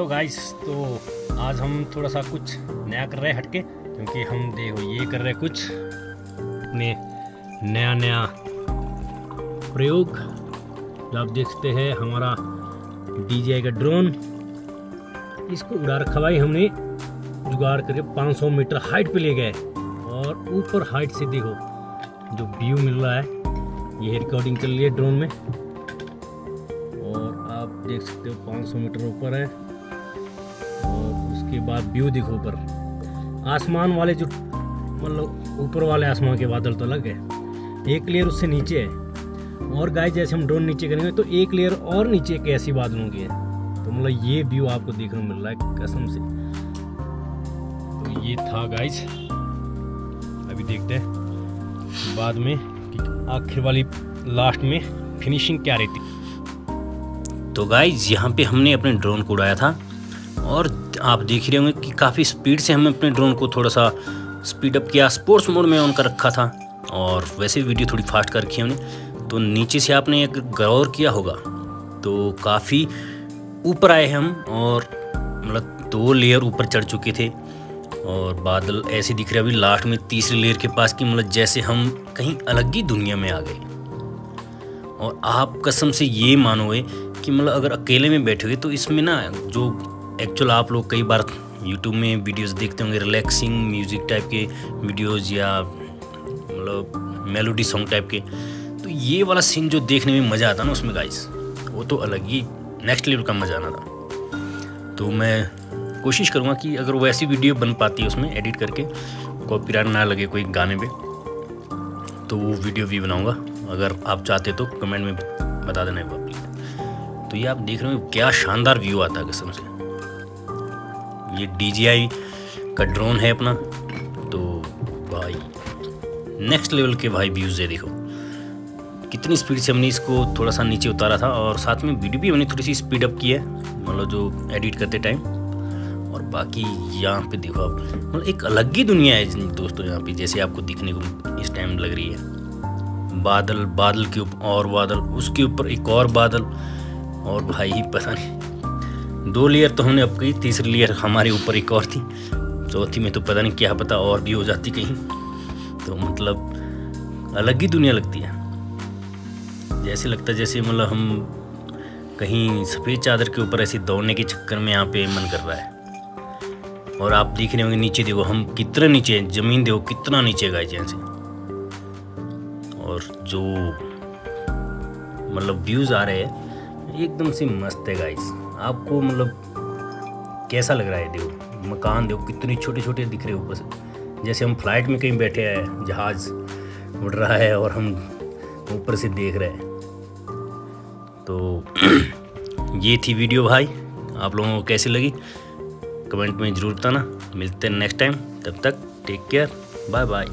Hello guys तो आज हम थोड़ा सा कुछ नया कर रहे हैं हटके, क्योंकि हम देखो ये कर रहे हैं कुछ अपने नया नया प्रयोग। जो आप देख सकते हैं हमारा डीजे का ड्रोन इसको उड़ा रखा भाई हमने, जुगाड़ करके 500 मीटर हाइट पे ले गए। और ऊपर हाइट से देखो, जो व्यू मिल रहा है, ये रिकॉर्डिंग चल रही है ड्रोन में। और आप देख सकते हो 500 मीटर ऊपर है। उसके बाद व्यू देखो ऊपर। आसमान वाले जो मतलब ऊपर वाले आसमान के बादल तो अलग है। एक लेयर उससे नीचे है। और गाय जैसे हम ड्रोन नीचे करेंगे तो एक लेयर और नीचे एक ऐसी बादलों की है तो मतलब ये व्यू आपको देखने को मिल रहा है कसम से। तो ये था गाइस अभी देखते हैं बाद में आखिर वाली लास्ट में फिनिशिंग क्या रहती। तो गाइज़ यहाँ पे हमने अपने ड्रोन को उड़ाया था। और आप देख रहे होंगे कि काफ़ी स्पीड से हमने अपने ड्रोन को थोड़ा सा स्पीड अप किया। स्पोर्ट्स मोड में ऑन कर रखा था और वैसे वीडियो थोड़ी फास्ट कर रखी हमने। तो नीचे से आपने एक गौर किया होगा। तो काफ़ी ऊपर आए हम और मतलब दो लेयर ऊपर चढ़ चुके थे। और बादल ऐसे दिख रहे अभी लास्ट में तीसरी लेयर के पास की मतलब जैसे हम कहीं अलग ही दुनिया में आ गए। और आप कसम से ये मानोगे कि मतलब अगर अकेले में बैठे हुए तो इसमें ना जो एक्चुअल आप लोग कई बार यूट्यूब में वीडियोस देखते होंगे रिलैक्सिंग म्यूज़िक टाइप के वीडियोस या मतलब मेलोडी सॉन्ग टाइप के। तो ये वाला सीन जो देखने में मज़ा आता ना उसमें गाइस वो तो अलग ही नेक्स्ट लेवल का मज़ा आना था। तो मैं कोशिश करूँगा कि अगर वैसी वीडियो बन पाती है उसमें एडिट करके कॉपीराइट ना लगे कोई गाने पे तो वो वीडियो भी बनाऊँगा। अगर आप चाहते तो कमेंट में बता देना प्लीज़ तो ये आप देख रहे हो, क्या शानदार व्यू आता है कसम से। ये डी का ड्रोन है अपना। तो भाई नेक्स्ट लेवल के भाई व्यूज़ है देखो। कितनी स्पीड से हमने इसको थोड़ा सा नीचे उतारा था और साथ में वीडियो भी हमने थोड़ी सी स्पीड अप की है मतलब जो एडिट करते टाइम और बाकी यहाँ पे देखो आप मतलब एक अलग ही दुनिया है दोस्तों यहाँ पे, जैसे आपको दिखने को इस टाइम लग रही है। बादल बादल के ऊपर और बादल, उसके ऊपर एक और बादल। और भाई, पता नहीं दो लेयर तो हमने अब की, तीसरी लेयर हमारे ऊपर एक और थी। चौथी में तो पता नहीं क्या पता और भी हो जाती कहीं। तो मतलब अलग ही दुनिया लगती है। जैसे लगता जैसे मतलब हम कहीं सफ़ेद चादर के ऊपर ऐसे दौड़ने के चक्कर में यहाँ पे मन कर रहा है। और आप देख रहे होंगे नीचे, देखो हम कितना नीचे हैं, ज़मीन देखो कितना नीचे गाय जैसे। और जो मतलब व्यूज़ आ रहे हैं, एकदम से मस्त है गाइस आपको मतलब कैसा लग रहा है? देखो, मकान देखो, कितने छोटे छोटे दिख रहे ऊपर से। जैसे हम फ़्लाइट में कहीं बैठे हैं, जहाज़ उड़ रहा है और हम ऊपर से देख रहे हैं। तो ये थी वीडियो भाई। आप लोगों को कैसी लगी? कमेंट में ज़रूर बताना। मिलते हैं नेक्स्ट टाइम तब तक टेक केयर बाय बाय